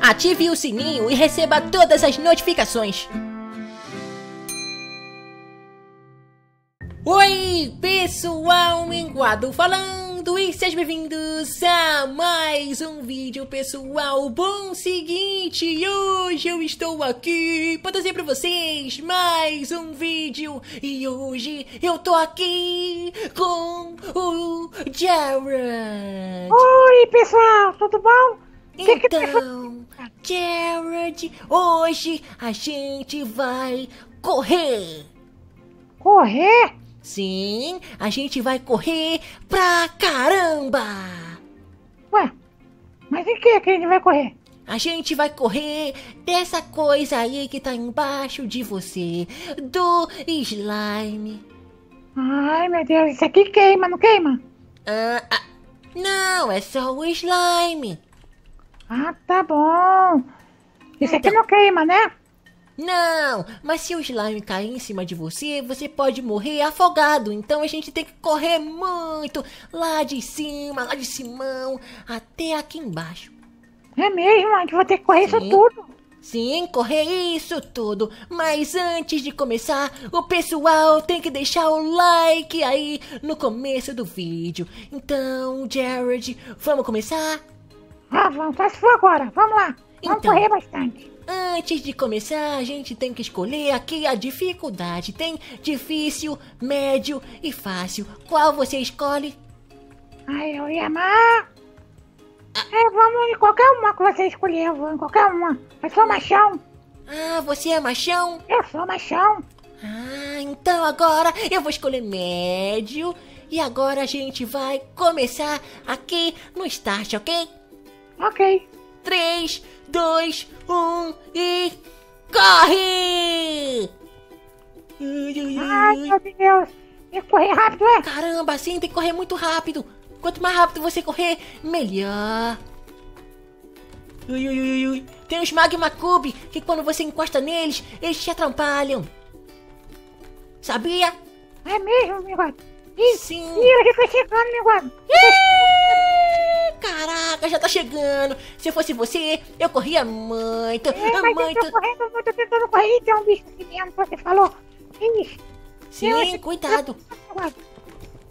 Ative o sininho e receba todas as notificações. Oi, pessoal, Minguado falando e sejam bem-vindos a mais um vídeo, pessoal. Bom, seguinte, hoje eu estou aqui para trazer para vocês mais um vídeo e hoje eu tô aqui com o Jared. Oi, pessoal, tudo bom? Então, Jared, hoje a gente vai correr. Correr? Sim, a gente vai correr pra caramba! Ué, mas em que que a gente vai correr? A gente vai correr dessa coisa aí que tá embaixo de você, do slime. Ai, meu Deus, isso aqui queima, não queima? Ah, ah, não, é só o slime. Ah, tá bom. Isso aqui Então. não queima, né? Não, mas se o slime cair em cima de você, você pode morrer afogado. Então a gente tem que correr muito, lá de cima, lá de cimão, até aqui embaixo. É mesmo, a gente vai ter que correr isso Sim. tudo. Sim, correr isso tudo. Mas antes de começar, o pessoal tem que deixar o like aí no começo do vídeo. Então, Jared, vamos começar? Ah, vamos, só se for agora, vamos lá. Vamos Então. correr bastante. Antes de começar, a gente tem que escolher aqui a dificuldade. Tem difícil, médio e fácil. Qual você escolhe? Ai, eu ia amar. É, vamos em qualquer uma que você escolher, eu vou em qualquer uma. Eu sou machão. Ah, você é machão? Eu sou machão. Ah, então agora eu vou escolher médio. E agora a gente vai começar aqui no start, ok? Ok. 3, 2, 1 e. Corre! Ai, meu Deus. Tem que correr rápido, é? Caramba, sim, tem que correr muito rápido. Quanto mais rápido você correr, melhor. Ui, ui, ui, ui. Tem os Magma Cube que quando você encosta neles, eles te atrapalham. Sabia? É mesmo, meu. Ih, Sim. Tira que tá chegando, meu. Ih, Caraca, já tá chegando. Se fosse você, eu corria muito, É, mas eu muito. tô correndo, eu tô tentando correr e tem um bicho aqui dentro, você falou. Ixi, Sim, cuidado. meu guarda.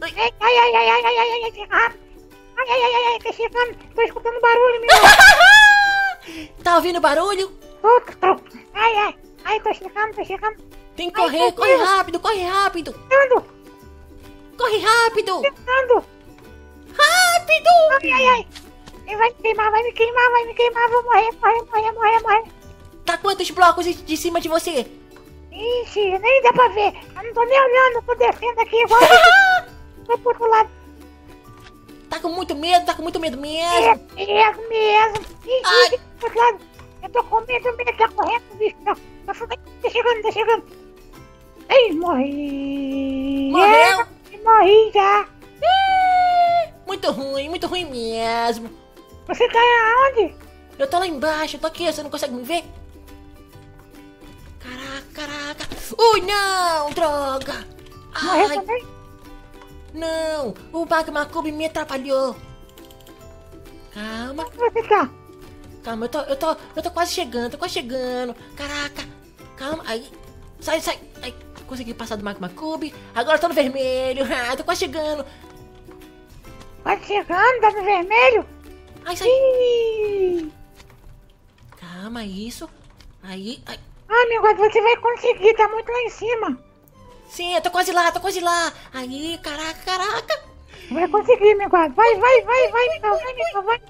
Ai, ai, ai, ai, ai, ai, ai, ai. Ai, ai, ai, ai, ai, tá chegando. Tô escutando barulho, meu guarda. Tá ouvindo barulho? Tô, tô. Ai, ai, ai, tô chegando, tô chegando. Tem que Ai, correr, meu corre rápido, corre rápido. Chegando, Corre rápido. chegando. Rápido! Ai, ai, ai. Ele vai me queimar, vai me queimar, vai me queimar. Vou morrer, morrer, morrer, morrer, morrer. Tá quantos blocos de- cima de você? Ixi, nem dá pra ver. Eu não tô nem olhando, tô descendo aqui igual. tô pro outro lado. Tá com muito medo, tá com muito medo mesmo. É mesmo, mesmo. Ih, Ai. ih, pro outro lado. Eu tô com medo, medo, Você tá aonde? Eu tô lá embaixo, eu tô aqui, você não consegue me ver? Caraca, caraca. Ui, não, droga. Morreu Ai, também? não, o Magma Cube me atrapalhou. Calma, Onde você tá? calma, eu tô, eu tô, eu tô quase chegando, tô quase chegando. Caraca, calma, aí, sai, sai. Aí, consegui passar do Magma Cube, agora eu tô no vermelho. Ah, tô quase chegando. Quase chegando, tá no vermelho? Ai, sai. Ih. Calma, isso. Aí, ai. Deus, você vai conseguir, tá muito lá em cima. Sim, eu tô quase lá, tô quase lá. Aí, caraca, caraca. Vai conseguir, meu guarda. Vai, vai, vai, vai, Miguel, vai, Miguel, vai.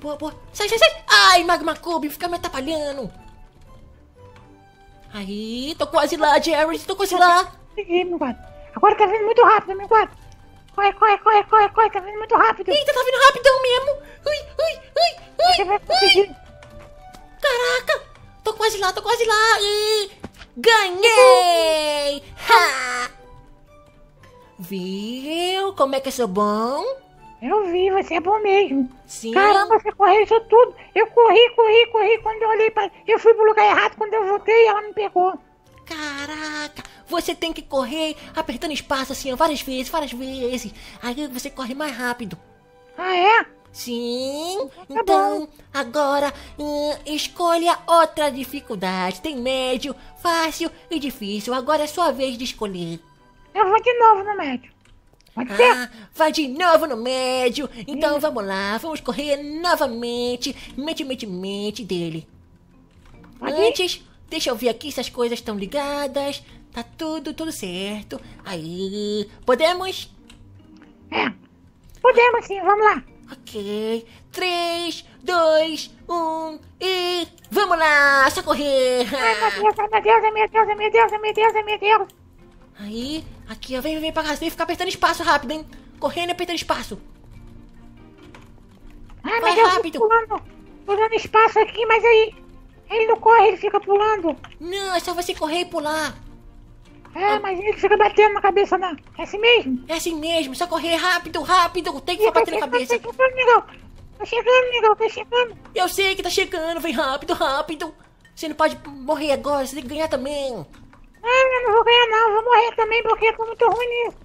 Boa, boa. Sai, sai, sai. Ai, Magma Cube, fica me atrapalhando. Aí, tô quase lá, Jared, tô quase lá. Consegui, meu guarda. Agora tá vindo muito rápido, meu guarda. Corre, corre, corre, corre, corre, tá vindo muito rápido. Eita, tá vindo rapidão mesmo. Ui, ui, ui, Você ui, vai ui. conseguir. Caraca, tô quase lá, tô quase lá. E ganhei. Ha! Viu como é que eu sou bom? Eu vi, você é bom mesmo. Sim. Caramba, você correu isso tudo. Eu corri, corri, corri. Quando eu olhei pra. Eu fui pro lugar errado. Quando eu voltei, ela me pegou. Caraca, você tem que correr apertando espaço assim, ó, várias vezes, várias vezes. Aí você corre mais rápido. Ah, é? Sim. Tá Então, agora hum, escolha outra dificuldade. Tem médio, fácil e difícil. Agora é sua vez de escolher. Eu vou de novo no médio. Pode ser? Ah, vai de novo no médio. Então vamos lá, vamos correr novamente. Mente, mente, mente dele. Pode? Antes, deixa eu ver aqui se as coisas estão ligadas. Tá tudo, tudo certo. Aí, podemos? É. Podemos sim, vamos lá. Ok. 3, 2, 1 e. Vamos lá! Só correr! Ai, meu Deus, ai, meu Deus, ai, meu Deus, ai, meu Deus, ai, meu Deus, ai, meu Deus. Aí, aqui, ó. Vem, vem, vem pra cá. Você tem que ficar apertando espaço rápido, hein? Correndo e apertando espaço. Ai, Vai mas eu rápido. pulando, pulando espaço aqui, mas aí ele não corre, ele fica pulando. Não, é só você correr e pular. É, mas ele fica batendo na cabeça, não. É assim mesmo? É assim mesmo, só correr rápido, rápido. Tem que ficar tá batendo na cabeça. Tá chegando, Miguel. Tá chegando, Miguel, tá chegando. Eu sei que tá chegando, vem rápido, rápido. Você não pode morrer agora, você tem que ganhar também. Ah, eu não vou ganhar não, vou morrer também porque eu tô muito ruim nisso.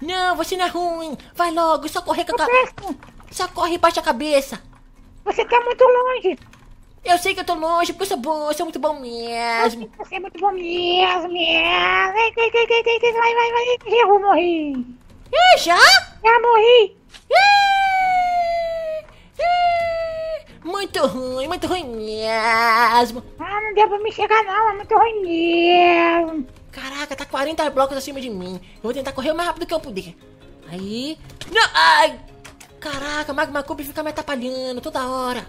Não, você não é ruim. Vai logo, só correr com a Tô ca... péssimo. Só corre e baixa a cabeça. Você tá muito longe. Eu sei que eu tô longe, porque eu sou bom, eu sou muito bom mesmo. Você é muito bom mesmo, ei, Vai, vai, vai. Eu vou morrer. Já? Já morri. Muito ruim, muito ruim mesmo. Ah, não deu pra me chegar não, é muito ruim mesmo. Caraca, tá 40 blocos acima de mim. Eu vou tentar correr o mais rápido que eu puder. Aí. Não! Ai! Caraca, Magma Cube fica me atrapalhando toda hora.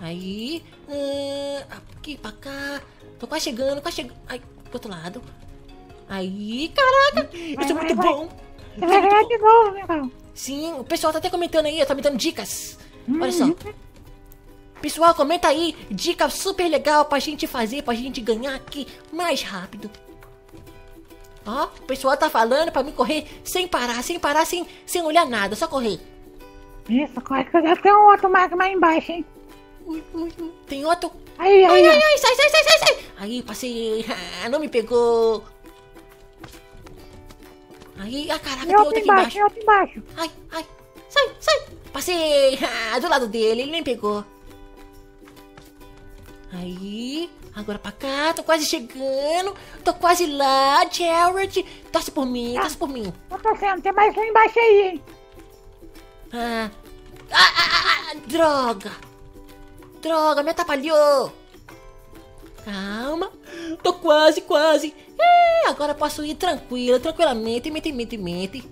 Aí. ah, aqui pra cá. Tô quase chegando, quase chegando. Ai, pro outro lado. Aí, caraca! Eu sou vai, muito vai. bom! Você vai ganhar de novo, Miguel. Sim, o pessoal tá até comentando aí, tá me dando dicas. Olha só. Pessoal, comenta aí, dica super legal pra gente fazer, pra gente ganhar aqui mais rápido. Ó, o pessoal tá falando pra mim correr sem parar, sem parar, sem, sem olhar nada, só correr. Isso, corre que deve ter um outro magma aí embaixo, hein. Ui, ui, ui. Tem outro. Aí, Ai, aí, ai, ó. ai, sai, sai, sai, sai, sai. Aí, passei. Ah, não me pegou. Aí, ah, caraca, Tem outro aqui embaixo, embaixo. tem outro embaixo. Ai, ai, sai, sai. Passei ah, do lado dele, ele nem pegou. Aí, agora pra cá, tô quase chegando. Tô quase lá, Jared. Torce por mim, torce por mim. Tô torcendo, tem mais um embaixo aí, hein. Ah, ah, ah, ah, droga. Droga, me atrapalhou. Calma, tô quase, quase. Ih, agora posso ir tranquilo, tranquilamente, mente, mente, mente.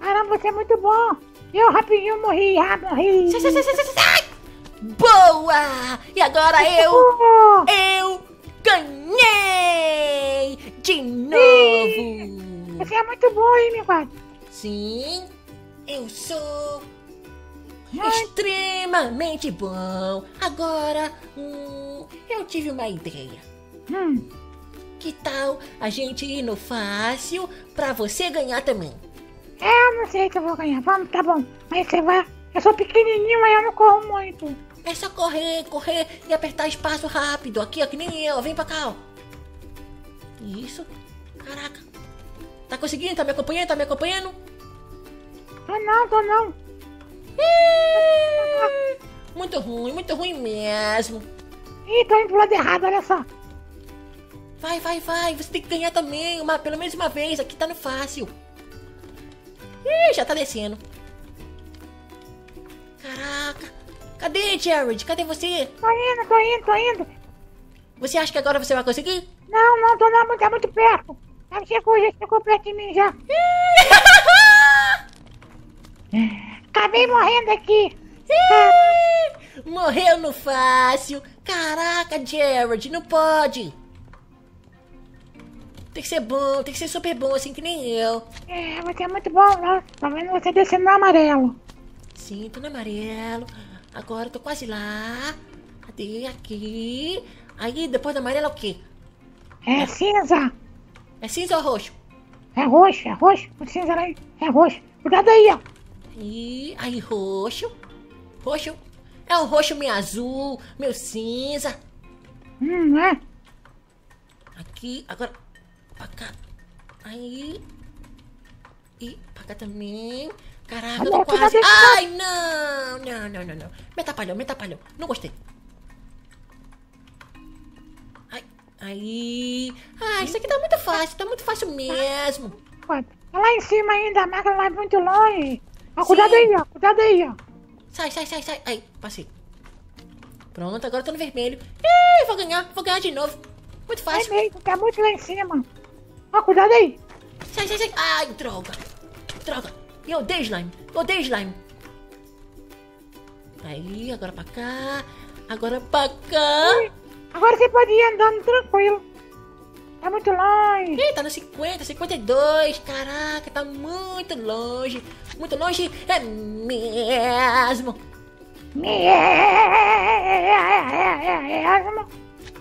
Caramba, você é muito bom. Eu rapidinho morri, ah, morri. Sai, sai, sai, sai, sai, sai. Boa! E agora eu... Eu ganhei! De novo! você é muito bom, hein, meu quadro. Sim, eu sou extremamente bom. Agora, hum, eu tive uma ideia. Hum, Que tal a gente ir no fácil pra você ganhar também? é, eu não sei se eu vou ganhar. Vamos, tá bom. Mas você vai. Eu sou pequenininho, mas eu não corro muito. É só correr, correr e apertar espaço rápido. Aqui, ó, que nem eu. Vem pra cá, ó. Isso. Caraca. Tá conseguindo? Tá me acompanhando? Tá me acompanhando? Tô não, tô não. Muito ruim, muito ruim mesmo. Ih, tô indo pro lado errado, olha só. Vai, vai, vai. Você tem que ganhar também. Uma, pelo menos uma vez. Aqui tá no fácil. Ih, já tá descendo. Caraca. Cadê, Jared? Cadê você? Tô indo, tô indo, tô indo. Você acha que agora você vai conseguir? Não, não, tô não, tá muito perto. Já chegou, já chegou perto de mim já. Acabei morrendo aqui. Morreu no fácil. Caraca, Jared, não pode. Tem que ser bom, tem que ser super bom, assim que nem eu. É, você é muito bom, né? Tô vendo você descendo no amarelo. Sim, tô no amarelo. Agora eu tô quase lá. Cadê? Aqui. Aí, depois do amarelo é o quê? É cinza. É cinza ou roxo? É roxo, é roxo. O cinza aí é roxo. Cuidado aí, ó. E aí, roxo. Roxo. É o roxo meio azul, meu cinza. Hum, é? Aqui, agora. Pra cá. Aí. E pra cá também. Caraca, eu tô quase. Ai, não, não, não, não, não. Me atrapalhou, me atrapalhou. Não gostei. Ai, aí. Ah, isso aqui tá muito fácil, tá muito fácil mesmo. Tá lá em cima ainda, a máquina lá é muito longe. Ó, cuidado aí, ó, cuidado aí, ó. Sai, sai, sai, sai. Aí, passei. Pronto, agora eu tô no vermelho. Ih, vou ganhar, vou ganhar de novo. Muito fácil. É mesmo, tá muito lá em cima. Ó, cuidado aí. Sai, sai, sai. Ai, droga. Droga. Eu odeio slime. Eu odeio slime. Aí, agora pra cá. Agora pra cá. Agora você pode ir andando tranquilo. Tá muito longe. Ih, tá no 50, 52. Caraca, tá muito longe. Muito longe é mesmo. Mesmo.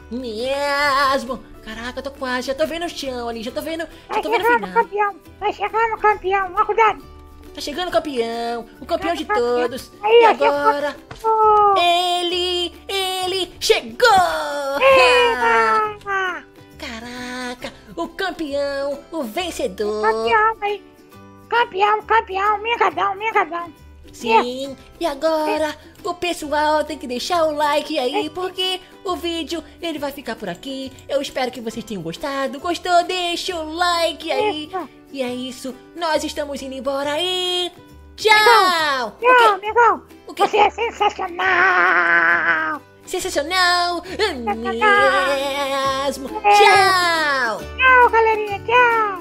Mesmo. Caraca, eu tô quase. Já tô vendo o chão ali. Já tô vendo. Já Vai tô vendo o chegando o final. campeão. Vai chegando o campeão. Ó, cuidado. Tá chegando o campeão. O campeão de todos. E agora. Ele. Ele chegou! Campeão, o vencedor. Campeão aí. Campeão, campeão, mingadão, mingadão. Sim, e agora o pessoal tem que deixar o like aí, porque o vídeo ele vai ficar por aqui. Eu espero que vocês tenham gostado. Gostou? Deixa o like aí. E é isso, nós estamos indo embora aí. Tchau! Tchau, amigão. O quê? Você é sensacional. Sensacional! Mesmo! Tchau! Tchau, galerinha. Tchau.